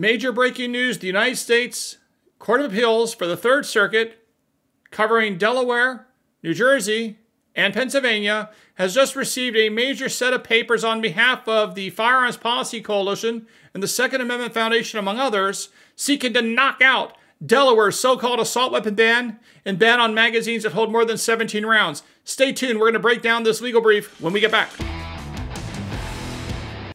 Major breaking news the United States Court of Appeals for the Third Circuit, covering Delaware, New Jersey, and Pennsylvania, has just received a major set of papers on behalf of the Firearms Policy Coalition and the Second Amendment Foundation, among others, seeking to knock out Delaware's so called assault weapon ban and ban on magazines that hold more than 17 rounds. Stay tuned, we're going to break down this legal brief when we get back.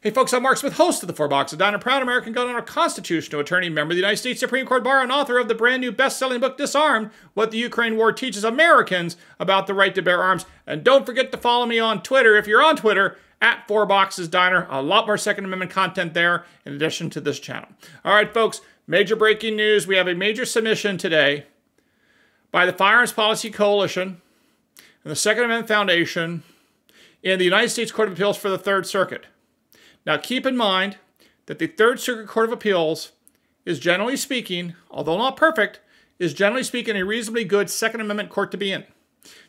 Hey folks, I'm Mark Smith, host of the Four Boxes Diner, proud American gun owner, constitutional attorney, member of the United States Supreme Court Bar, and author of the brand new best-selling book, Disarmed, What the Ukraine War Teaches Americans About the Right to Bear Arms. And don't forget to follow me on Twitter, if you're on Twitter, at Four Boxes Diner. A lot more Second Amendment content there, in addition to this channel. All right, folks, major breaking news. We have a major submission today by the Firearms Policy Coalition and the Second Amendment Foundation in the United States Court of Appeals for the Third Circuit. Now, keep in mind that the Third Circuit Court of Appeals is generally speaking, although not perfect, is generally speaking a reasonably good Second Amendment court to be in.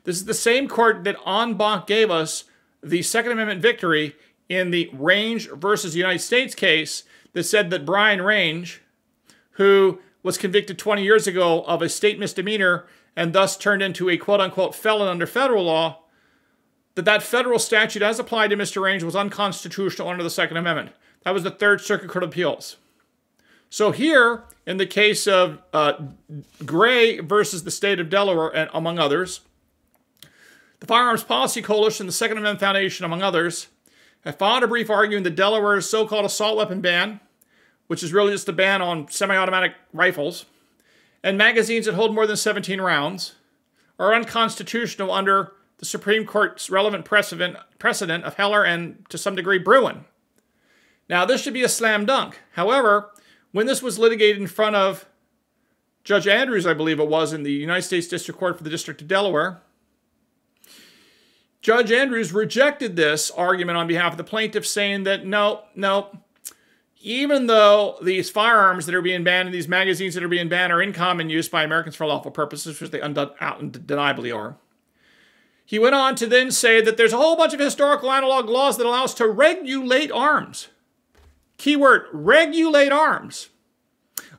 This is the same court that en banc gave us the Second Amendment victory in the Range versus United States case that said that Brian Range, who was convicted 20 years ago of a state misdemeanor and thus turned into a quote unquote felon under federal law, that that federal statute as applied to Mr. Range was unconstitutional under the Second Amendment. That was the Third Circuit Court of Appeals. So here, in the case of uh, Gray versus the state of Delaware, and among others, the Firearms Policy Coalition, the Second Amendment Foundation, among others, have filed a brief arguing that Delaware's so-called assault weapon ban, which is really just a ban on semi-automatic rifles, and magazines that hold more than 17 rounds, are unconstitutional under the Supreme Court's relevant precedent, precedent of Heller and, to some degree, Bruen. Now, this should be a slam dunk. However, when this was litigated in front of Judge Andrews, I believe it was, in the United States District Court for the District of Delaware, Judge Andrews rejected this argument on behalf of the plaintiff, saying that no, no, even though these firearms that are being banned and these magazines that are being banned are in common use by Americans for lawful purposes, which they undeniably are, he went on to then say that there's a whole bunch of historical analog laws that allow us to regulate arms. Keyword, regulate arms.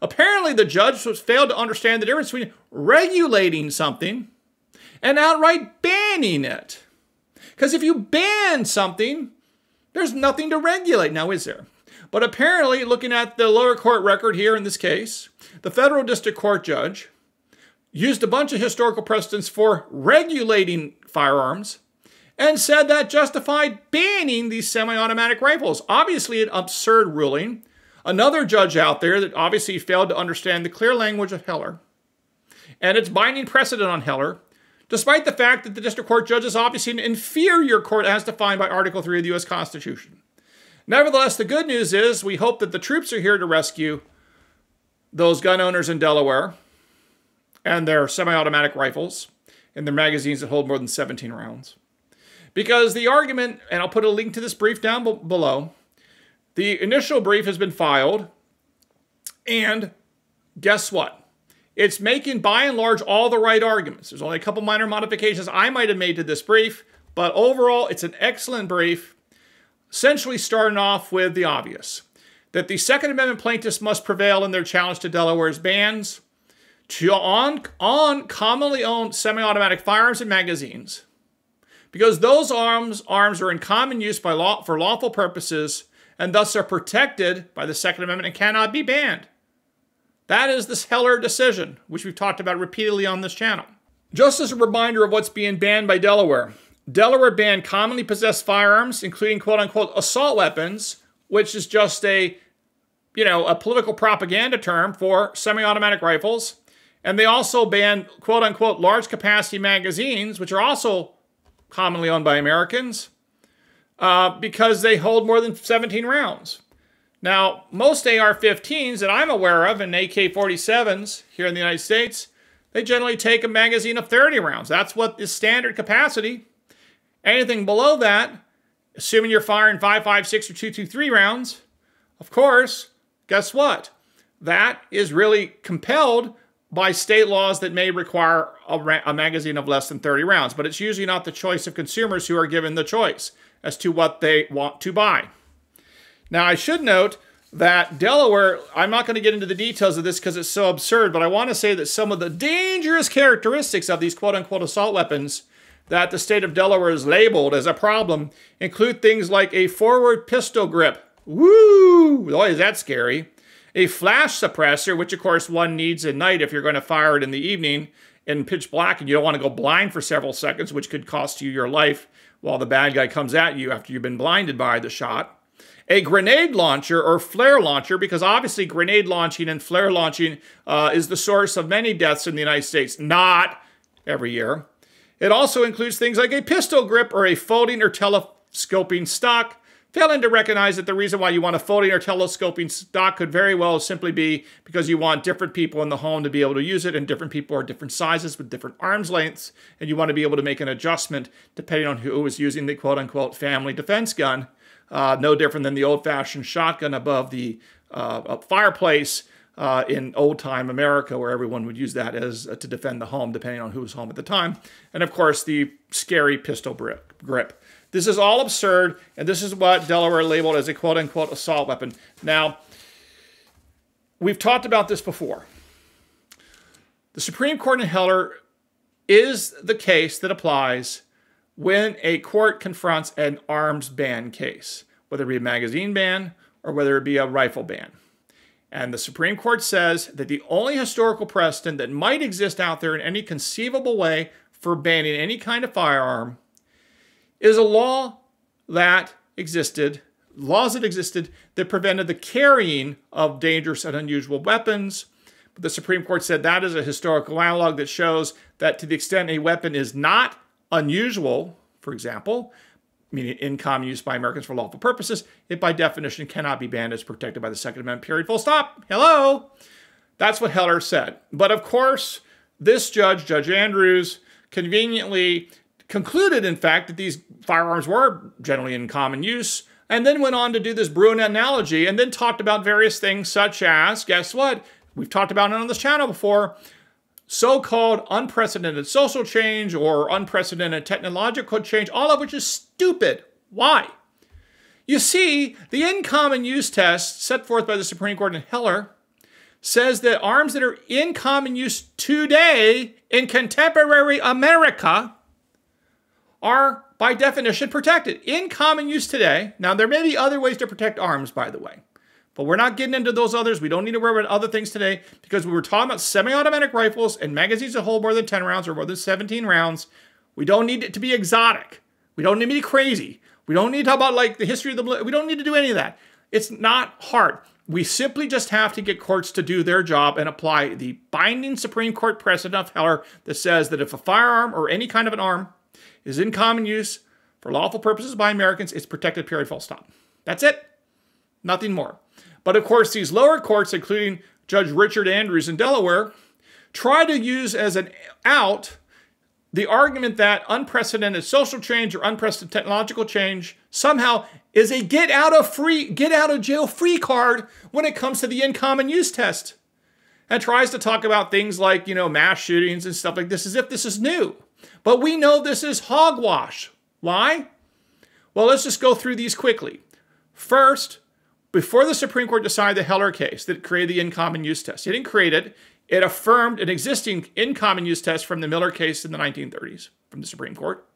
Apparently, the judge was failed to understand the difference between regulating something and outright banning it. Because if you ban something, there's nothing to regulate now, is there? But apparently, looking at the lower court record here in this case, the federal district court judge used a bunch of historical precedents for regulating firearms and said that justified banning these semi-automatic rifles. Obviously an absurd ruling. Another judge out there that obviously failed to understand the clear language of Heller and its binding precedent on Heller, despite the fact that the district court judge is obviously an inferior court as defined by Article 3 of the U.S. Constitution. Nevertheless, the good news is we hope that the troops are here to rescue those gun owners in Delaware and their semi-automatic rifles and their magazines that hold more than 17 rounds. Because the argument, and I'll put a link to this brief down below, the initial brief has been filed, and guess what? It's making, by and large, all the right arguments. There's only a couple minor modifications I might have made to this brief, but overall, it's an excellent brief, essentially starting off with the obvious, that the Second Amendment plaintiffs must prevail in their challenge to Delaware's bans, to on, on commonly owned semi-automatic firearms and magazines because those arms, arms are in common use by law, for lawful purposes and thus are protected by the Second Amendment and cannot be banned. That is the Heller decision, which we've talked about repeatedly on this channel. Just as a reminder of what's being banned by Delaware, Delaware banned commonly possessed firearms, including quote unquote assault weapons, which is just a, you know, a political propaganda term for semi-automatic rifles and they also banned quote unquote large capacity magazines, which are also commonly owned by Americans, uh, because they hold more than 17 rounds. Now, most AR 15s that I'm aware of and AK 47s here in the United States, they generally take a magazine of 30 rounds. That's what is standard capacity. Anything below that, assuming you're firing 5.56 or 223 rounds, of course, guess what? That is really compelled by state laws that may require a, a, magazine of less than 30 rounds, but it's usually not the choice of consumers who are given the choice as to what they want to buy. Now, I should note that Delaware, I'm not going to get into the details of this because it's so absurd, but I want to say that some of the dangerous characteristics of these quote unquote assault weapons that the state of Delaware is labeled as a problem include things like a forward pistol grip. Woo! Boy, is that scary. A flash suppressor, which of course one needs at night if you're going to fire it in the evening in pitch black and you don't want to go blind for several seconds, which could cost you your life while the bad guy comes at you after you've been blinded by the shot. A grenade launcher or flare launcher, because obviously grenade launching and flare launching uh, is the source of many deaths in the United States, not every year. It also includes things like a pistol grip or a folding or telescoping stock, failing to recognize that the reason why you want a folding or telescoping stock could very well simply be because you want different people in the home to be able to use it, and different people are different sizes with different arms lengths, and you want to be able to make an adjustment depending on who is using the quote unquote family defense gun. Uh, no different than the old fashioned shotgun above the uh, fireplace uh, in old time America, where everyone would use that as uh, to defend the home, depending on who was home at the time. And of course, the scary pistol grip. This is all absurd, and this is what Delaware labeled as a quote unquote assault weapon. Now, we've talked about this before. The Supreme Court in Heller is the case that applies when a court confronts an arms ban case, whether it be a magazine ban or whether it be a rifle ban. And the Supreme Court says that the only historical precedent that might exist out there in any conceivable way for banning any kind of firearm is a law that existed, laws that existed that prevented the carrying of dangerous and unusual weapons. But the Supreme Court said that is a historical analog that shows that to the extent a weapon is not unusual, for example, meaning in common use by Americans for lawful purposes, it by definition cannot be banned as protected by the Second Amendment, period, full stop. Hello? That's what Heller said. But of course, this judge, Judge Andrews, conveniently concluded, in fact, that these firearms were generally in common use, and then went on to do this Bruen analogy, and then talked about various things such as, guess what? We've talked about it on this channel before, so called unprecedented social change or unprecedented technological change, all of which is stupid. Why? You see, the in common use test set forth by the Supreme Court in Heller says that arms that are in common use today in contemporary America are by definition protected. In common use today, now there may be other ways to protect arms, by the way. But we're not getting into those others. We don't need to worry about other things today because we were talking about semi-automatic rifles and magazines that hold more than 10 rounds or more than 17 rounds. We don't need it to be exotic. We don't need to be crazy. We don't need to talk about like the history of the we don't need to do any of that. It's not hard. We simply just have to get courts to do their job and apply the binding Supreme Court precedent of Heller that says that if a firearm or any kind of an arm is in common use for lawful purposes by Americans, it's protected, period, full stop. That's it. Nothing more. But of course, these lower courts, including Judge Richard Andrews in Delaware, try to use as an out the argument that unprecedented social change or unprecedented technological change somehow is a get out of free get out of jail free card when it comes to the in common use test and tries to talk about things like you know mass shootings and stuff like this as if this is new but we know this is hogwash why well let's just go through these quickly first before the Supreme Court decided the Heller case that created the in common use test, it didn't create it. It affirmed an existing in common use test from the Miller case in the 1930s from the Supreme Court.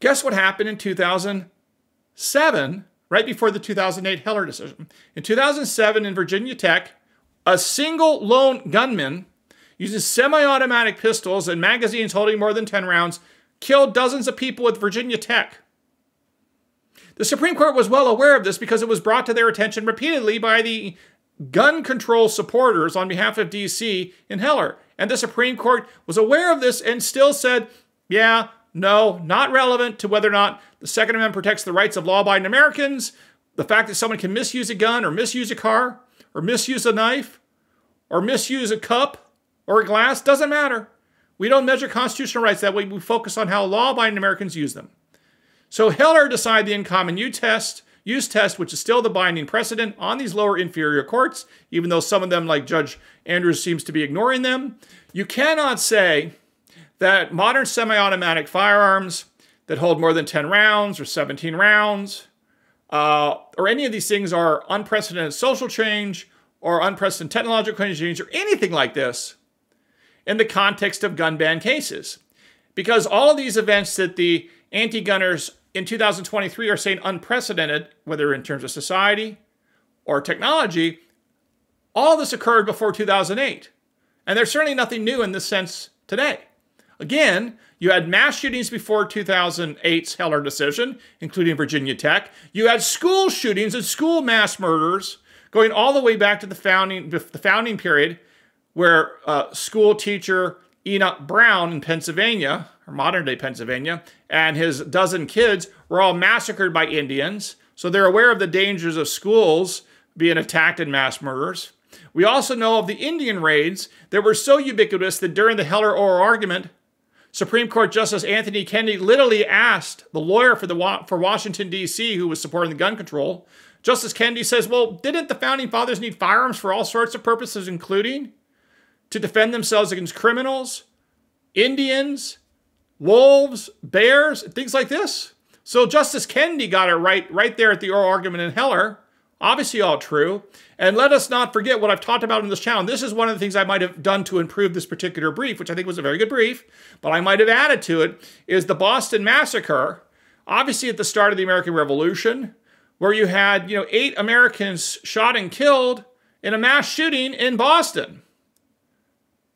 Guess what happened in 2007, right before the 2008 Heller decision? In 2007, in Virginia Tech, a single lone gunman using semi automatic pistols and magazines holding more than 10 rounds killed dozens of people at Virginia Tech. The Supreme Court was well aware of this because it was brought to their attention repeatedly by the gun control supporters on behalf of DC in Heller. And the Supreme Court was aware of this and still said, yeah, no, not relevant to whether or not the Second Amendment protects the rights of law abiding Americans. The fact that someone can misuse a gun or misuse a car or misuse a knife or misuse a cup or glass doesn't matter. We don't measure constitutional rights that way. We focus on how law abiding Americans use them. So Heller decided the in common use test, use test, which is still the binding precedent on these lower inferior courts, even though some of them, like Judge Andrews, seems to be ignoring them. You cannot say that modern semi-automatic firearms that hold more than 10 rounds or 17 rounds uh, or any of these things are unprecedented social change or unprecedented technological change or anything like this in the context of gun ban cases. Because all of these events that the anti gunners in 2023 are saying unprecedented, whether in terms of society or technology, all this occurred before 2008. And there's certainly nothing new in this sense today. Again, you had mass shootings before 2008's Heller decision, including Virginia Tech. You had school shootings and school mass murders going all the way back to the founding, the founding period, where uh, school teacher Enoch Brown in Pennsylvania, or modern day Pennsylvania, and his dozen kids were all massacred by Indians. So they're aware of the dangers of schools being attacked in mass murders. We also know of the Indian raids that were so ubiquitous that during the Heller oral argument, Supreme Court Justice Anthony Kennedy literally asked the lawyer for the for Washington D.C. who was supporting the gun control. Justice Kennedy says, "Well, didn't the founding fathers need firearms for all sorts of purposes, including to defend themselves against criminals, Indians, wolves, bears, things like this?" So Justice Kennedy got it right right there at the oral argument in Heller. Obviously, all true. And let us not forget what I've talked about in this channel. This is one of the things I might have done to improve this particular brief, which I think was a very good brief, but I might have added to it, is the Boston Massacre, obviously at the start of the American Revolution, where you had, you know, eight Americans shot and killed in a mass shooting in Boston,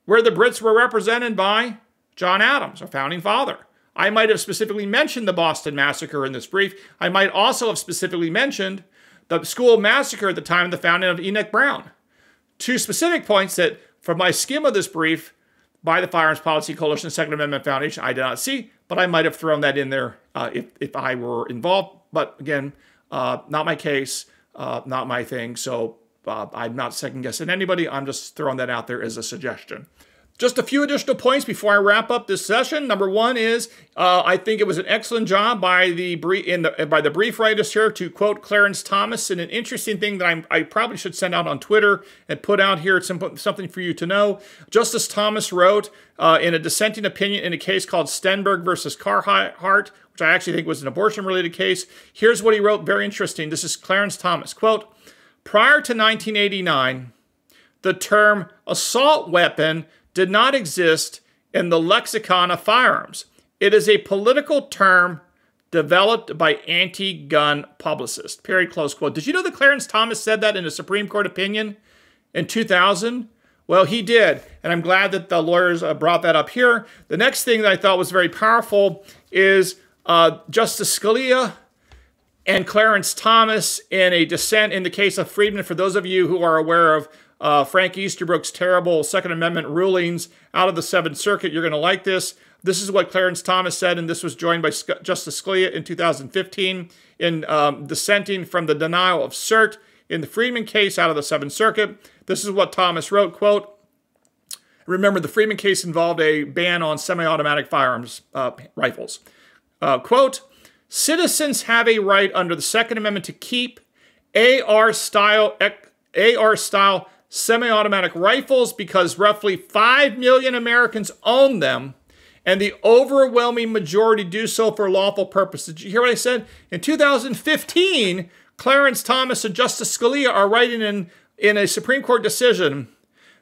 where the Brits were represented by John Adams, our founding father. I might have specifically mentioned the Boston Massacre in this brief. I might also have specifically mentioned the school massacre at the time of the founding of Enoch Brown. Two specific points that, from my skim of this brief by the Firearms Policy Coalition Second Amendment Foundation, I did not see, but I might have thrown that in there uh, if, if I were involved. But again, uh, not my case, uh, not my thing. So uh, I'm not second guessing anybody. I'm just throwing that out there as a suggestion. Just a few additional points before I wrap up this session. Number one is uh, I think it was an excellent job by the brief in the by the brief writers here to quote Clarence Thomas. And an interesting thing that I'm, i probably should send out on Twitter and put out here some, something for you to know. Justice Thomas wrote uh, in a dissenting opinion in a case called Stenberg versus Carhart, which I actually think was an abortion-related case. Here's what he wrote. Very interesting. This is Clarence Thomas. Quote: Prior to 1989, the term assault weapon did not exist in the lexicon of firearms. It is a political term developed by anti-gun publicists. Period, close quote. Did you know that Clarence Thomas said that in a Supreme Court opinion in 2000? Well, he did, and I'm glad that the lawyers uh, brought that up here. The next thing that I thought was very powerful is uh, Justice Scalia and Clarence Thomas in a dissent in the case of Friedman. For those of you who are aware of uh, Frank Easterbrook's terrible Second Amendment rulings out of the Seventh Circuit. You're going to like this. This is what Clarence Thomas said, and this was joined by Sc- Justice Scalia in 2015 in um, dissenting from the denial of cert in the Friedman case out of the Seventh Circuit. This is what Thomas wrote, quote, Remember, the Friedman case involved a ban on semi-automatic firearms uh, rifles. Uh, quote, citizens have a right under the Second Amendment to keep AR style AR style semi-automatic rifles because roughly 5 million Americans own them and the overwhelming majority do so for lawful purposes. Did you hear what I said? In 2015, Clarence Thomas and Justice Scalia are writing in, in a Supreme Court decision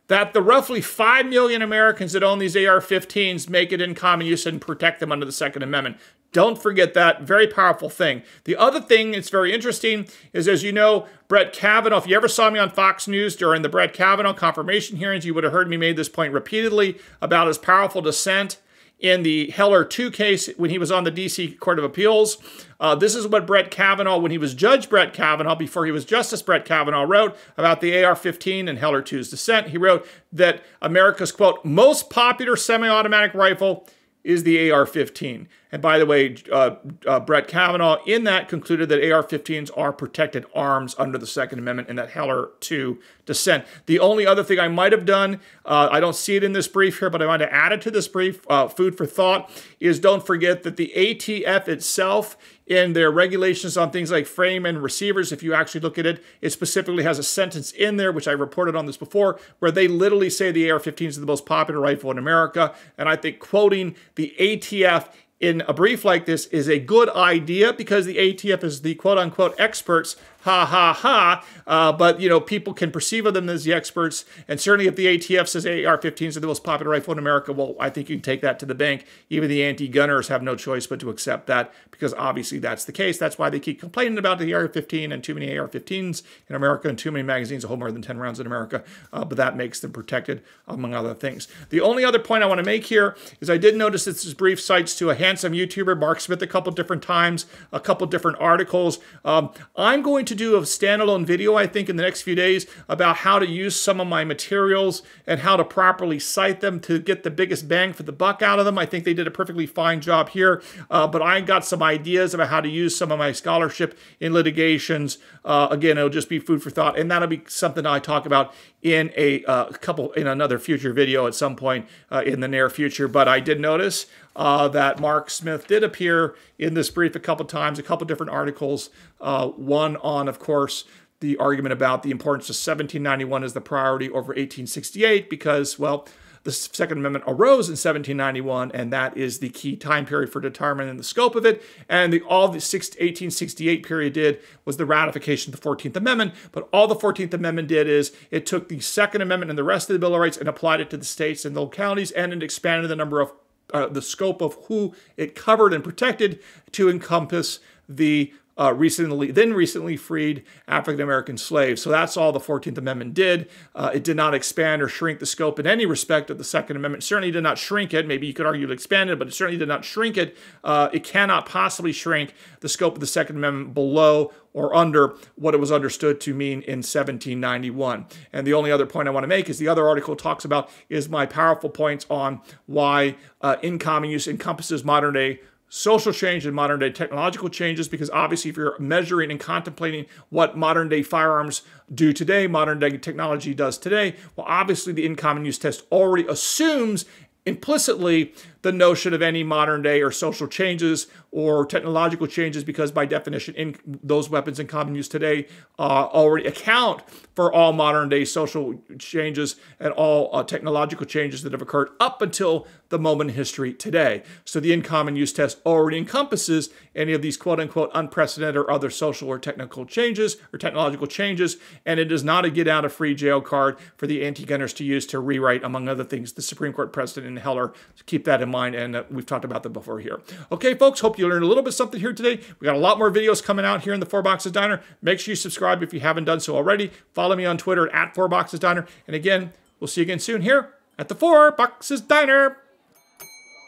that the roughly 5 million Americans that own these AR 15s make it in common use and protect them under the Second Amendment. Don't forget that. Very powerful thing. The other thing that's very interesting is, as you know, Brett Kavanaugh, if you ever saw me on Fox News during the Brett Kavanaugh confirmation hearings, you would have heard me make this point repeatedly about his powerful dissent in the Heller 2 case when he was on the D.C. Court of Appeals. Uh, this is what Brett Kavanaugh, when he was Judge Brett Kavanaugh, before he was Justice Brett Kavanaugh, wrote about the AR 15 and Heller 2's dissent. He wrote that America's, quote, most popular semi automatic rifle is the AR 15. And by the way, uh, uh, Brett Kavanaugh in that concluded that AR 15s are protected arms under the Second Amendment and that Heller 2 dissent. The only other thing I might have done, uh, I don't see it in this brief here, but I might have added to this brief, uh, food for thought, is don't forget that the ATF itself in their regulations on things like frame and receivers, if you actually look at it, it specifically has a sentence in there, which I reported on this before, where they literally say the AR 15 is the most popular rifle in America. And I think quoting the ATF in a brief like this is a good idea because the ATF is the quote unquote experts ha ha ha. Uh, but you know, people can perceive of them as the experts, and certainly if the ATF says AR-15s are the most popular rifle in America, well, I think you can take that to the bank. Even the anti-gunners have no choice but to accept that because obviously that's the case. That's why they keep complaining about the AR-15 and too many AR-15s in America and too many magazines, a whole more than 10 rounds in America. Uh, but that makes them protected, among other things. The only other point I want to make here is I did notice that this brief cites to a handsome YouTuber, Mark Smith, a couple different times, a couple different articles. Um, I'm going to do a standalone video, I think, in the next few days about how to use some of my materials and how to properly cite them to get the biggest bang for the buck out of them. I think they did a perfectly fine job here, uh, but I got some ideas about how to use some of my scholarship in litigations. Uh, again, it'll just be food for thought, and that'll be something I talk about in a uh, couple in another future video at some point uh, in the near future. But I did notice uh, that Mark Smith did appear in this brief a couple times, a couple different articles. Uh, one on, of course, the argument about the importance of 1791 as the priority over 1868 because, well, the Second Amendment arose in 1791, and that is the key time period for determining the scope of it. And the, all the 1868 period did was the ratification of the 14th Amendment. But all the 14th Amendment did is it took the Second Amendment and the rest of the Bill of Rights and applied it to the states and the localities, and it expanded the number of uh, the scope of who it covered and protected to encompass the uh, recently, then recently freed African American slaves. So that's all the 14th Amendment did. Uh, it did not expand or shrink the scope in any respect of the Second Amendment. It certainly did not shrink it. Maybe you could argue it expanded, but it certainly did not shrink it. Uh, it cannot possibly shrink the scope of the Second Amendment below or under what it was understood to mean in 1791. And the only other point I want to make is the other article talks about is my powerful points on why uh, in common use encompasses modern day social change and modern day technological changes because obviously if you're measuring and contemplating what modern day firearms do today modern day technology does today well obviously the in common use test already assumes implicitly the notion of any modern day or social changes or technological changes because by definition in those weapons in common use today uh, already account for all modern day social changes and all uh, technological changes that have occurred up until the moment in history today. So the in common use test already encompasses any of these quote unquote unprecedented or other social or technical changes or technological changes, and it is not a get out of free jail card for the anti-gunners to use to rewrite, among other things, the Supreme Court precedent in Heller. Keep that in mind, and uh, we've talked about them before here. Okay, folks, hope you learned a little bit something here today. We got a lot more videos coming out here in the Four Boxes Diner. Make sure you subscribe if you haven't done so already. Follow me on Twitter at Four Boxes Diner. And again, we'll see you again soon here at the Four Boxes Diner.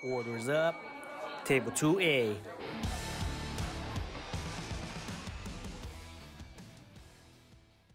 Orders up. Table 2A.